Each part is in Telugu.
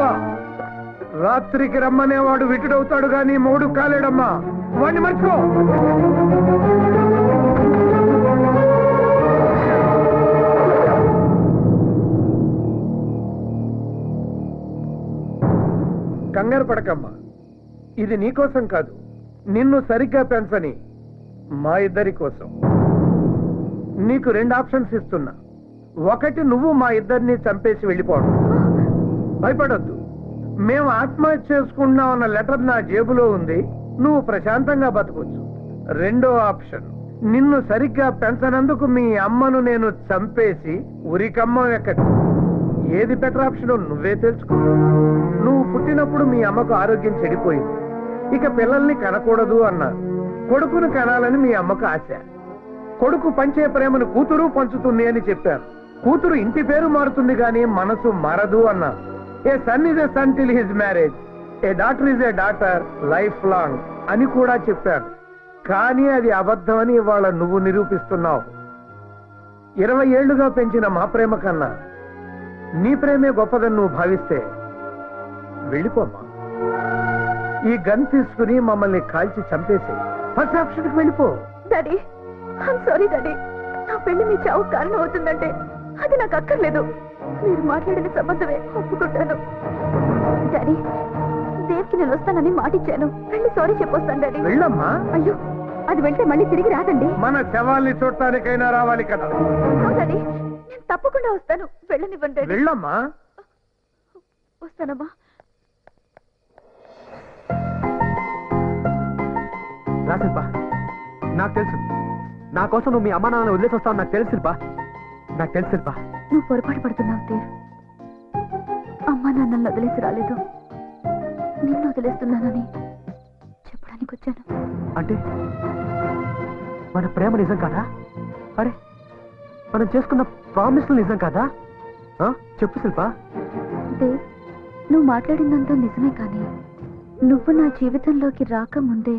పడుకో రాత్రికి రమ్మనేవాడు విటుడవుతాడు గాని మూడు కాలేడమ్మా. వాడిని మర్చిపో. కంగారు పడకమ్మా. ఇది నీకోసం కాదు. నిన్ను సరిగ్గా పెంచని మా ఇద్దరి కోసం. నీకు రెండు ఆప్షన్స్ ఇస్తున్నా. ఒకటి నువ్వు మా ఇద్దరిని చంపేసి వెళ్ళిపోవడం. భయపడొద్దు. మేము ఆత్మహత్య చేసుకుంటున్నాం అన్న లెటర్ నా జేబులో ఉంది. నువ్వు ప్రశాంతంగా బతకొచ్చు. రెండో ఆప్షన్. నిన్ను సరిగ్గా పెంచనందుకు మీ అమ్మను నేను చంపేసి ఉరికమ్మ ఎక్కడి ఏది బెటర్ ఆప్షన్ నువ్వే తెలుసుకో. నువ్వు పుట్టినప్పుడు మీ అమ్మకు ఆరోగ్యం చెడిపోయింది. ఇక పిల్లల్ని కనకూడదు అన్నారు కొడుకును కనాలని మీ అమ్మకు ఆశ. కొడుకు పంచే ప్రేమను కూతురు పంచుతుంది అని చెప్పారు. కూతురు ఇంటి పేరు మారుతుంది గాని మనసు మారదు అన్నారు a son is a son till his marriage a daughter is a daughter life long అని కూడా చెప్పారు. కానీ అది అబద్ధమని ఇవాళ నువ్వు నిరూపిస్తున్నావు. ఇరవై ఏళ్ళుగా పెంచిన మా ప్రేమ కన్నా నీ ప్రేమే గొప్పదని నువ్వు భావిస్తే వెళ్ళిపోమ్మా ఈ గన్ తీసుకుని మమ్మల్ని కాల్చి చంపేసి ఫస్ట్ ఆప్షన్కి వెళ్ళిపో. Daddy sorry daddy. నా పెళ్ళి మీ చావు కారణం అవుతుందంటే అది నాకు అక్కర్లేదు. మీరు మాట్లాడిన సంబంధమే ఒప్పుకుంటాను. డాడీ దేవ్కి నేను వస్తానని మాటిచ్చాను వెళ్ళి సారీ చెప్పొస్తాను డాడీ. వెళ్ళమ్మా. అయ్యో అది వెళ్తే మళ్ళీ తిరిగి రాదండి. మన శవాల్ని చూడటానికైనా రావాలి కదా. డాడీ. నేను తప్పకుండా వస్తాను. వెళ్ళనివ్వండి వెళ్ళమ్మా. వస్తానమ్మా. రా శిల్ప. నాకు తెలుసు. నా కోసం నువ్వు మీ అమ్మా నాన్న వదిలేసి వస్తావు నాకు తెలుసు శిల్ప. నాకు తెలుసు శిల్ప. నువ్వు పొరపాటు పడుతున్నావు దేవ్ అమ్మా నాన్నల్ని వదిలేసి రాలేదు. నిన్ను వదిలేస్తున్నానని చెప్పడానికి వచ్చాను. అంటే మన ప్రేమ నిజం కాదా? అరే మనం చేసుకున్న ప్రామిస్లు నిజం కాదా? ఆ? చెప్పు శిల్ప. దేవ్ నువ్వు మాట్లాడిందంతా నిజమే కానీ నువ్వు నా జీవితంలోకి రాకముందే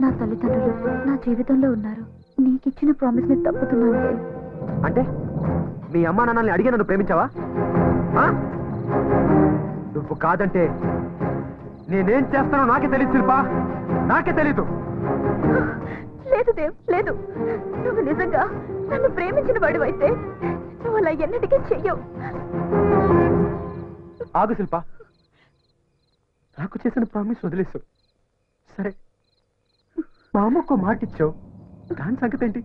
నా తల్లిదండ్రులు నా జీవితంలో ఉన్నారు. నీకిచ్చిన ప్రామిస్ని తప్పుతున్నాను అంటే? మీ అమ్మా నాన్నల్ని అడిగి నన్ను ప్రేమించావా? నువ్వు కాదంటే నేనేం చేస్తానో నాకే తెలియదు శిల్ప. నాకే తెలీదు. లేదు దేవ్ లేదు. నువ్వు నిజంగా నన్ను ప్రేమించిన వాడివైతే నువ్వు అలా ఎన్నటికీ చెయ్యవు. ఆగు శిల్ప. నాకు చేసిన ప్రామిస్ వదిలేసు. సరే. మా అమ్మకు మాట ఇచ్చావు దాని సంగతి ఏంటి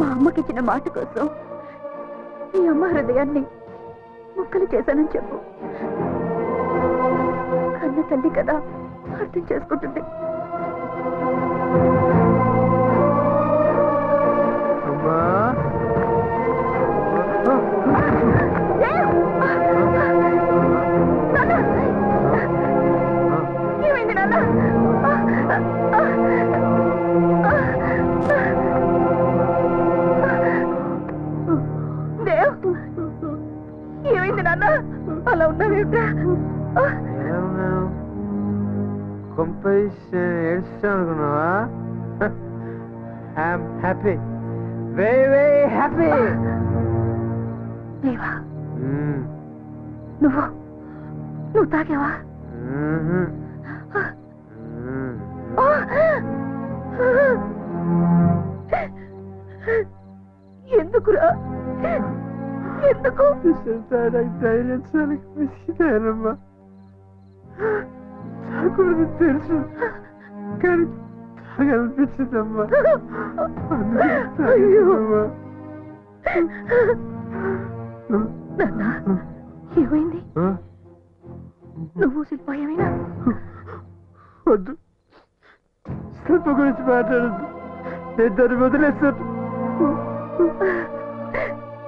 మా అమ్మకిచ్చిన మాట కోసం మీ అమ్మ హృదయాన్ని ముక్కలు చేశానని చెప్పు. కన్న తల్లి కదా అర్థం చేసుకుంటుంది. కొంపేసి ఏడుస్తాను అనుకున్నావా? I'm happy very very happy దేవా నువ్వు? నువ్వు తాగావా? ఎందుకురా? ఎందుకు? ధైర్యం చాలా మిస్సిదానమ్మా తాకూడదు తెలుసు. కానీ తాగనిపించిందమ్మా. నాన్న ఏమైంది? నువ్వు ఏమైనా వద్దు. శిల్ప గురించి మాట్లాడద్దు. నేను దాన్ని వదిలేస్తాను.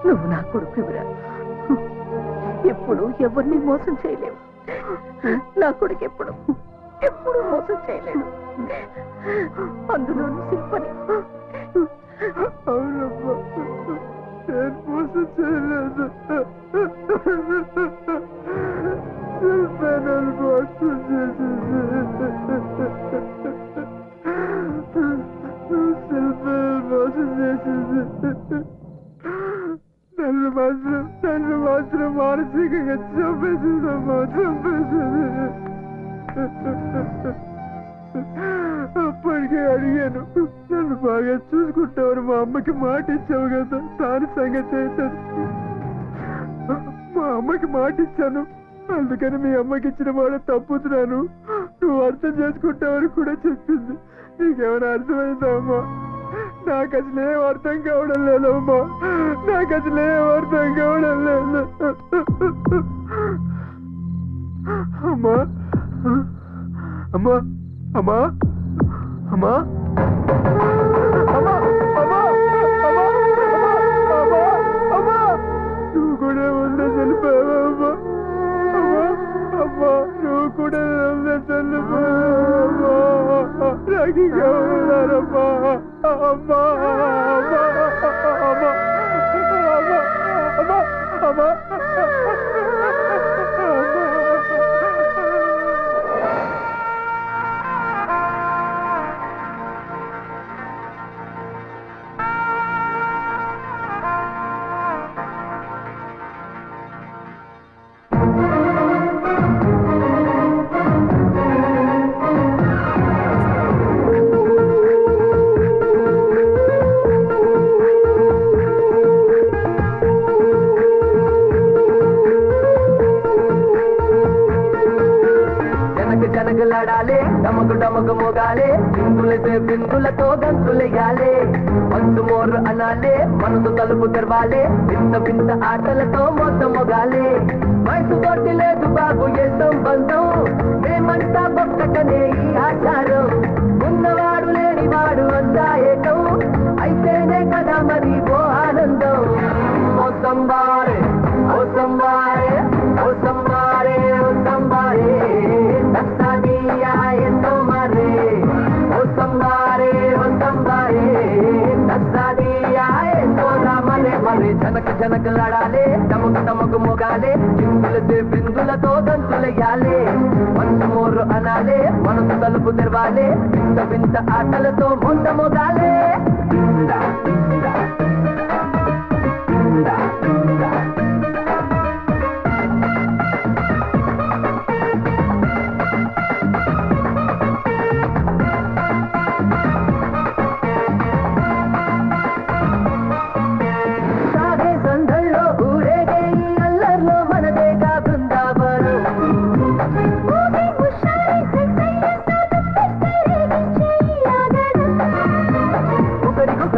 నువ్వు నా కొడుకురా ఎప్పుడు ఎవరిని మోసం చేయలేవు. నా కొడుకు ఎప్పుడు? ఎప్పుడూ మోసం చేయలేను అందులోని సింపని అవునమ్మా నేను మోసం చేయలేదు సింపనల్ మోసం చేసేసి సింపనల్ మోసం చేసేసి నన్ను మాత్రం నన్ను మాత్రం మానసికంగా బాగా చూసుకుంటావని మా అమ్మకి మాట ఇచ్చావు కదా దాని సంగతి ఏంటది మా అమ్మకి మాట ఇచ్చాను అందుకని మీ అమ్మకి ఇచ్చిన మాట తప్పుతున్నాను. నువ్వు అర్థం చేసుకుంటావని కూడా చెప్పింది. నీకేమైనా అర్థమైందా అమ్మా? నాకు అసలు ఏం అర్థం కావడం లేదమ్మా నాకు అసలు ఏం అర్థం కావడం లేదు. అమ్మా. అమ్మా. అమ్మా. అమ్మా. ఉండే చనిపోయావా నాకు ఇంకా ఉన్నారమ్మా అమ్మా అమ్మా అమ్మా అమ్మా అమ్మా అమ్మా. డమకు మోగాలే బిందులతో బిందులతో గంతులెయ్యాలే. మందు మోరు అనాలే మనసు తలుపు తెరవాలే. వింత వింత ఆటలతో మొత్తం మొగాలే వయసు తోటి లేదు బాబు ఏ సంబంధం? మేమంతా ఒక్కటనే ఈ ఆచారం. ఉన్నవాడు లేని వాడు అంతా ఏకం. అయితేనే కదా మరి ఓ ఆనందం. మొత్తం వారు జనకలాడాలే తమకు తమకు మొగాలే చిందులతో బిందులతో దంతులయ్యాలే. మనసు మోర్రు అనాలే మనసు తలుపు తెరవాలే వింత వింత ఆటలతో ముంద మొగాలే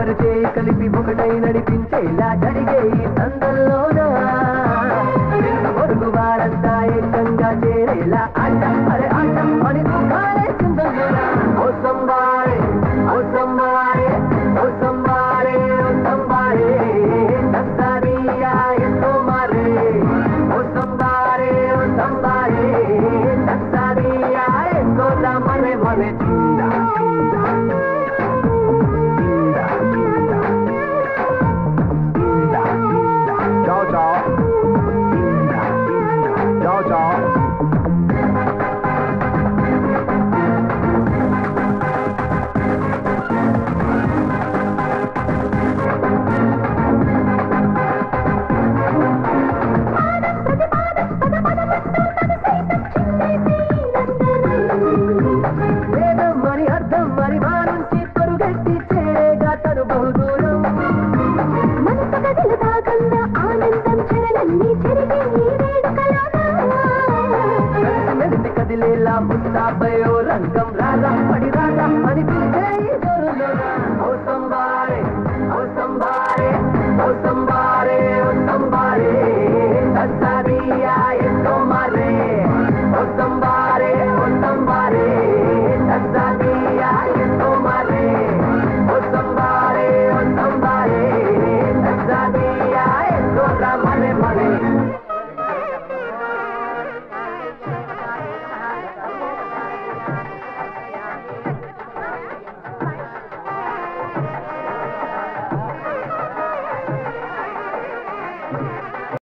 పరిచే కలిపి ఒకటై నడిపించే ఇలా జరిగే ఈ సందల్లోనా? కొడుకు వారంతా ఏకంగా చేరేలా